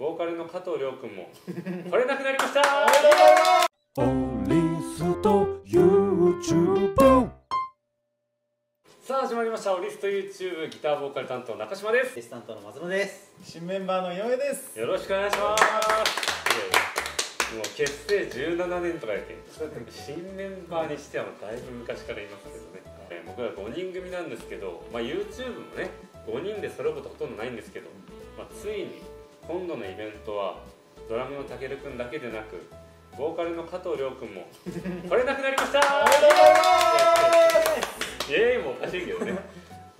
ボーカルの加藤亮君も来れなくなりました。オリスト YouTube さあ始まりました。オリスト YouTube ギターボーカル担当中島です。アシスタントの松野です。新メンバーの井上です。よろしくお願いします。もう結成17年とかやけん新メンバーにしてはもうだいぶ昔からいますけどね、えー僕ら5人組なんですけど、まあ、YouTube もね5人で揃うことほとんどないんですけど、まあ、ついに今度のイベントはドラムのたけるくんだけでなくボーカルの加藤亮君も 来れなくなりましたイエーイもおかしいけどね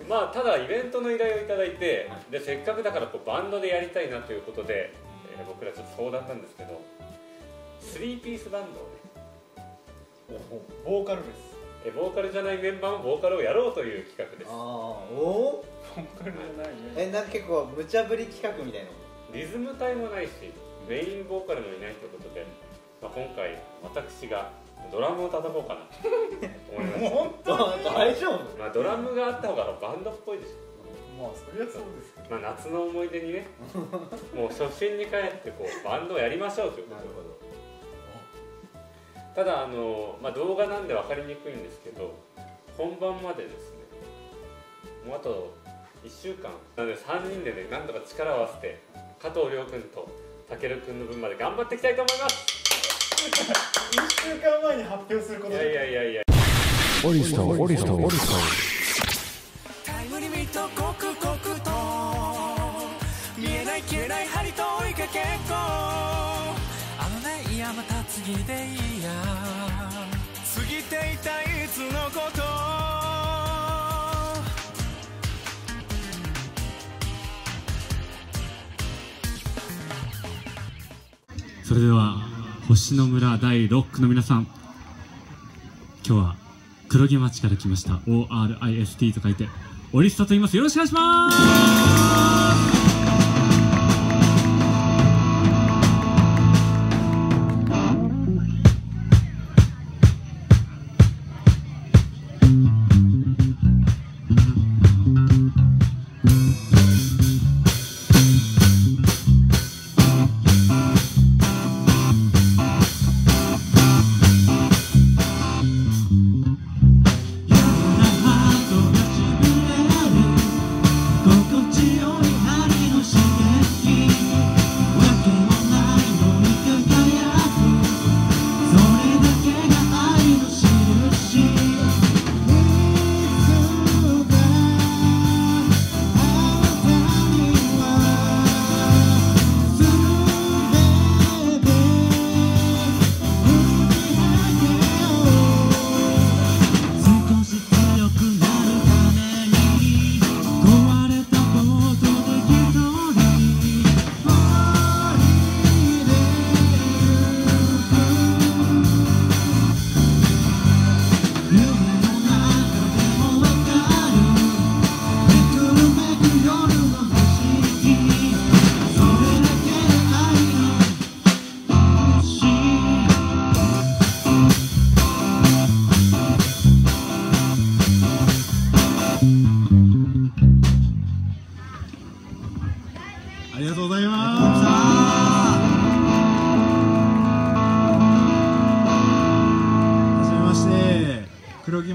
まあただイベントの依頼をいただいてでせっかくだからこうバンドでやりたいなということで、えー僕らちょっと相談なんですけど3ピースバンドをねボーカルです。えーボーカルじゃないメンバーもボーカルをやろうという企画ですああ、おお。ボーカルじゃないね。え、なんか結構無茶ぶり企画みたいな。リズム隊もないしメインボーカルもいないということで、まあ、今回私がドラムを叩こうかなと思いまもうし 本当に？大丈夫？た、まあ、ドラムがあった方がバンドっぽいでしょまあそりゃそうですけど。まあ、夏の思い出にね もう初心に帰ってこうバンドをやりましょうということでただあの、まあ、動画なんで分かりにくいんですけど本番までですねもうあと1週間なので3人でねなんとか力を合わせて加藤亮君と武尊君の分まで頑張っていきたいと思います。一週間前に発表することいやいで。やいやいや。オリストオリストオリストタイムリミット刻々と見えない消えない針と追いかけっこ。あのねいやまた次でいいや。過ぎていたいそれでは星野村第6区の皆さん今日は黒木町から来ました ORIST と書いてオリスタと言います。よろしくお願いします。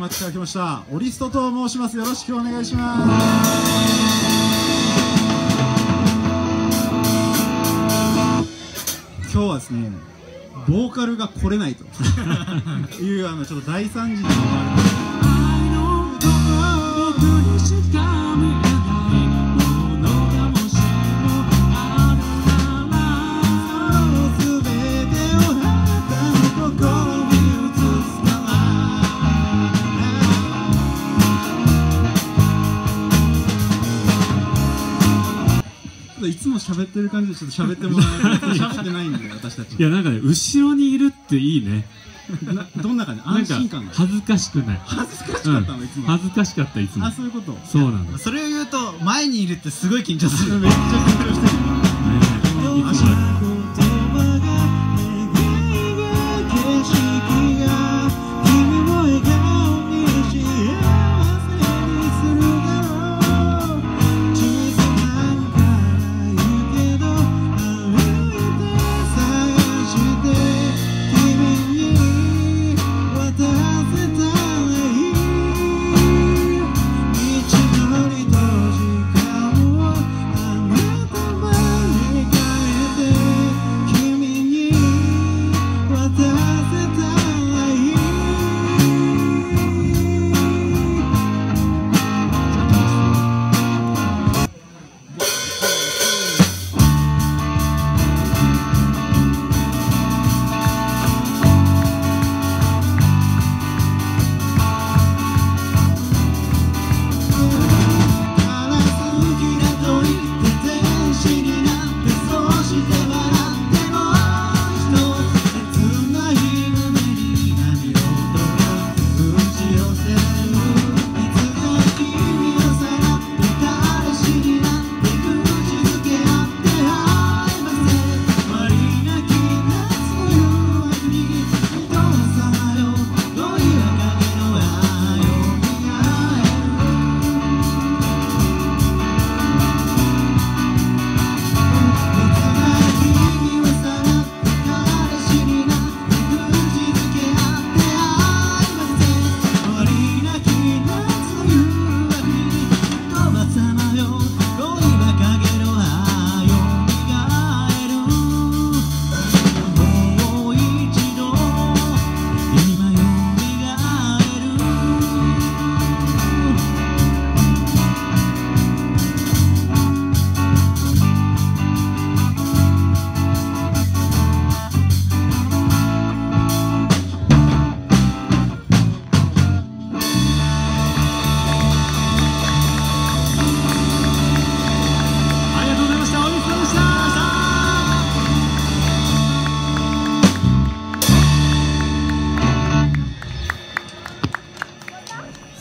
黒木町から来ました。オリストと申します。よろしくお願いします。今日はですねボーカルが来れないと。いうあのちょっと大惨事にも愛も喋ってる感じでちょっと喋ってもらえない喋ってないんで 私たち。いやなんかね後ろにいるっていいね。などんな感じ？安心感が。恥ずかしくない。恥ずかしかったの、いつも。恥ずかしかったいつも。あそういうこと？そうなんです。それを言うと前にいるってすごい緊張する。めっちゃ緊張してる。ねいつも「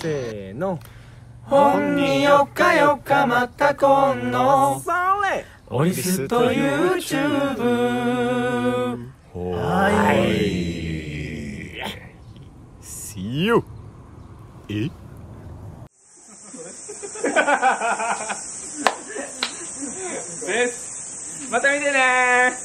せーの。ほんによっかよっかまた今度。オリスと YouTube はい。See you え？です。また見てね